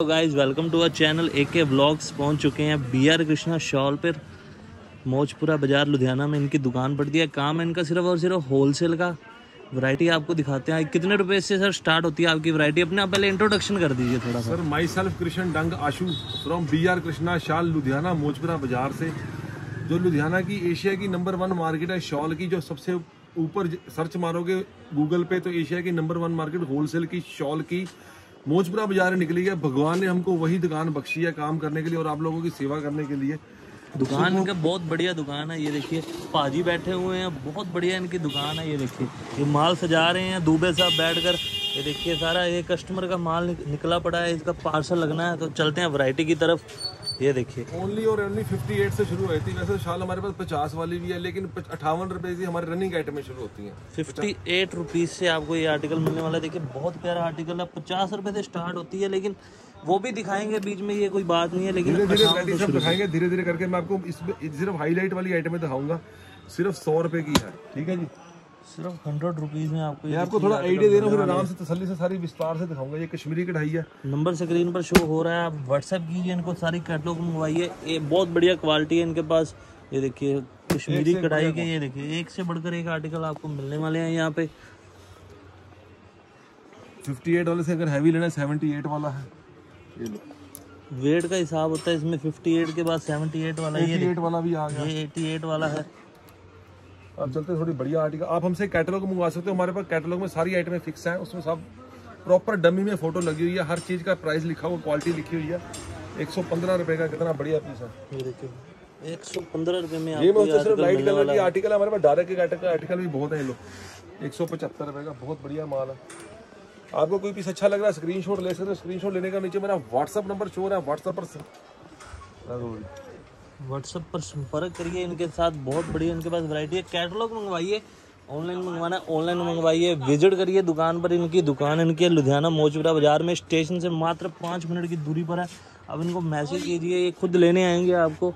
तो guys welcome to our channel A K vlogs पहुँच चुके हैं बी आर कृष्णा शॉल पर। मौजपुरा बाज़ार लुधियाना में इनकी दुकान पड़ती है। काम है इनका सिर्फ़ और सिर्फ़ होलसेल का। वैरायटी आपको दिखाते हैं। कितने रुपए से सर स्टार्ट होती है आपकी वैरायटी अपने आप पहले इंट्रोडक्शन कर दीजिए थोड़ा sir myself Krishan Dang Ashu from B R Krishna shawl Ludhiana, Mojpura बाज़ार से। जो लुधियाना की, एशिया की नंबर वन मार्केट है शॉल की, जो सबसे ऊपर सर्च मारोगे गूगल पे तो एशिया की नंबर वन मार्केट होलसेल की शॉल की। मोजपुरा बाज़ार निकली है। भगवान ने हमको वही दुकान बख्शी है काम करने के लिए और आप लोगों की सेवा करने के लिए। दुकान इनका बहुत बढ़िया दुकान है ये देखिए। पाजी बैठे हुए हैं बहुत बढ़िया इनकी दुकान है ये देखिए। ये माल सजा रहे हैं दुबे साहब बैठकर ये देखिए सारा ये कस्टमर का माल निकला पड़ा है इसका पार्सल लगना है तो चलते हैं वैरायटी की तरफ़। ये देखिए। ओनली और ओनली 58 से शुरू होती है। वैसे शाल हमारे पास 50 वाली भी है लेकिन अठावन रुपए से हमारे रनिंग आइटमें शुरू होती हैं। फिफ्टी एट रुपीज़ से आपको ये आर्टिकल मिलने वाला है। देखिए बहुत प्यारा आर्टिकल है। पचास रुपए से स्टार्ट होती है लेकिन वो भी दिखाएँगे बीच में ये कोई बात नहीं है लेकिन धीरे धीरे सब दिखाएँगे धीरे धीरे करके मैं आपको इस सिर्फ़ हाईलाइट वाली आइटमें दिखाऊँगा। सिर्फ़ सौ रुपए की है। ठीक है जी? सिर्फ़ हंड्रेड रुपीज़ में आपको मैं आपको थोड़ा आइडिया दे रहा हूँ फिर आराम से तसल्ली से सारी विस्तार से दिखाऊँगा। ये कश्मीरी कढ़ाई है। नंबर स्क्रीन पर शो हो रहा है आप व्हाट्सएप कीजिए इनको सारी कैटलॉग मंगवाइए। ये बहुत बढ़िया क्वालिटी है इनके पास। ये देखिए कश्मीरी कढ़ाई के ये देखिए एक से बढ़कर एक आर्टिकल आपको मिलने वाले हैं यहाँ पे। 58 वाले से अगर हैवी लेना है 78 वाला है। ये लो। वेट का हिसाब होता है इसमें 58 के बाद 78 वाला ये 88 वाला भी आ गया। ये 88 वाला है। अब चलते हैं थोड़ी बढ़िया आर्टिकल आप हमसे कैटलॉग मंगवा सकते हो। हमारे पास कैटलॉग में सारी आइटमें फिक्स हैं। उसमें सब प्रॉपर डमी में फ़ोटो लगी हुई है। हर चीज़ का प्राइस लिखा हुआ क्वालिटी लिखी हुई है। एक सौ पंद्रह रुपए का कितना बढ़िया पीस है। देखिए। एक सौ पंद्रह रुपये में ये मैं सिर्फ़ लाइट कलर की आर्टिकल है। हमारे पास डायरेक्ट के आर्टिकल भी बहुत है ये लोग। एक सौ पचहत्तर रुपये का बहुत बढ़िया माल है। आपको कोई पीस अच्छा लग रहा है स्क्रीनशॉट ले सकते हो। स्क्रीनशॉट लेने का नीचे मेरा व्हाट्सअप नंबर शो हो रहा है। व्हाट्सअप पर व्हाट्सएप पर संपर्क करिए, इनके साथ बहुत बढ़िया, इनके पास वैरायटी है। कैटलॉग मंगवाइए ऑनलाइन मंगवाना है ऑनलाइन मंगवाइए। विज़िट करिए दुकान पर, इनकी दुकान इनकी लुधियाना मोजपुरा बाज़ार में। स्टेशन से मात्र पाँच मिनट की दूरी पर है। अब इनको मैसेज कीजिए, ये खुद लेने आएँगे आपको।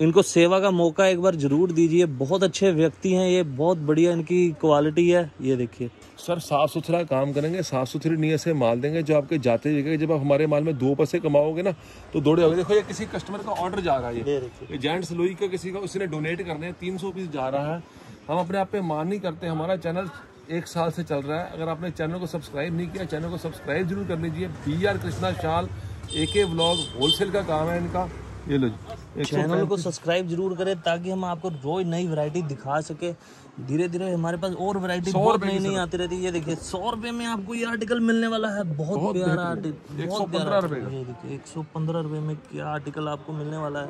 इनको सेवा का मौका एक बार ज़रूर दीजिए। बहुत अच्छे व्यक्ति हैं ये बहुत बढ़िया इनकी क्वालिटी है। ये देखिए। सर साफ़ सुथरा काम करेंगे साफ़ सुथरी नीयत से माल देंगे। जो आपके जाते जगह जब आप हमारे माल में दो पैसे कमाओगे ना तो दौड़े होगे देखो ये किसी कस्टमर का ऑर्डर जा रहा है ये। जेंट्स लोई का किसी का उसने डोनेट करने हैं तीन सौ पीस जा रहा है। हम अपने आप पे मान नहीं करते हमारा चैनल एक साल से चल रहा है। अगर आपने चैनल को सब्सक्राइब नहीं किया चैनल को सब्सक्राइब ज़रूर कर लीजिए। B R Krishna shawl A K vlog wholesale का काम है इनका। ये लो जी। चैनल को सब्सक्राइब ज़रूर करें ताकि हम आपको रोज नई वैरायटी दिखा सके। धीरे धीरे हमारे पास और वैरायटी बहुत नई नई आती रहती है। ये देखिए सौ रुपए में आपको ये आर्टिकल मिलने वाला है। बहुत प्यारा आर्टिकल बहुत प्यारा ये देखिए एक सौ पंद्रह रुपए में क्या आर्टिकल आपको मिलने वाला है।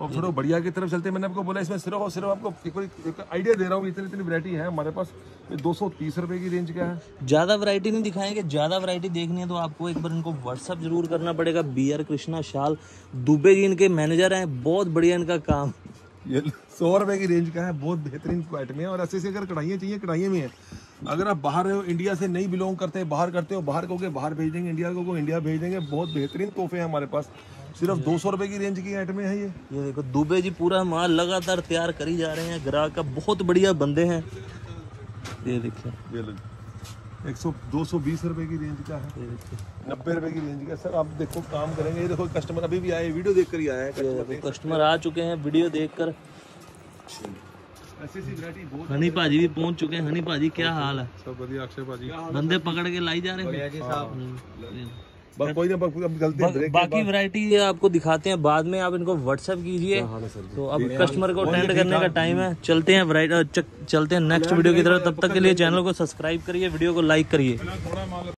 और थोड़ा बढ़िया की तरफ़ चलते हैं। मैंने आपको बोला इसमें सिर्फ़ और सिर्फ़ आपको एक आइडिया दे रहा हूँ इतनी इतनी वैरायटी है। हमारे पास दो सौ तीस रुपए की रेंज का है। ज़्यादा वैरायटी नहीं दिखाएँगे ज़्यादा वैरायटी देखनी है तो आपको एक बार इनको व्हाट्सअप ज़रूर करना पड़ेगा। B R Krishna shawl Dubey ji इनके मैनेजर हैं बहुत बढ़िया इनका काम। ये सौ रुपए की रेंज का है बहुत बेहतरीन क्वालिटी में और ऐसे ऐसे अगर कढ़ाइयाँ चाहिए कढ़ाइयाँ में है। अगर आप बाहर हो इंडिया से नहीं बिलोंग करते बाहर करते हो बाहर कहोगे बाहर भेज देंगे इंडिया को इंडिया भेज देंगे बहुत बेहतरीन तोहफे हैं हमारे पास। सिर्फ़ दो सौ रुपए की रेंज की आइटमें हैं ये। ये देखो दुबे जी पूरा माल लगातार तैयार करी जा रहे हैं। ग्राहक का बहुत बढ़िया बंदे हैं। ये देखिए। ये लो एक सौ दो सौ बीस रुपए की रेंज का है। नब्बे रुपए की रेंज का। सर आप देखो काम करेंगे। ये देखो कस्टमर अभी भी आए वीडियो देख कर ही। आया है कस्टमर कस्टमर आ चुके हैं वीडियो देखकर। हनी भाजी भी पहुँच चुके हैं। हनी भाजी क्या हाल है? सब बढ़िया अक्षय भाजी। बंदे पकड़ के लाई जा रहे हैं। कोई ना गलती बाकी वैरायटी आपको दिखाते हैं बाद में आप इनको व्हाट्सएप कीजिए। तो अब कस्टमर को अटेंड करने का टाइम है। चलते हैं वैरायटी चलते हैं नेक्स्ट वीडियो की तरफ़। तब तक के लिए चैनल को सब्सक्राइब करिए वीडियो को लाइक करिए।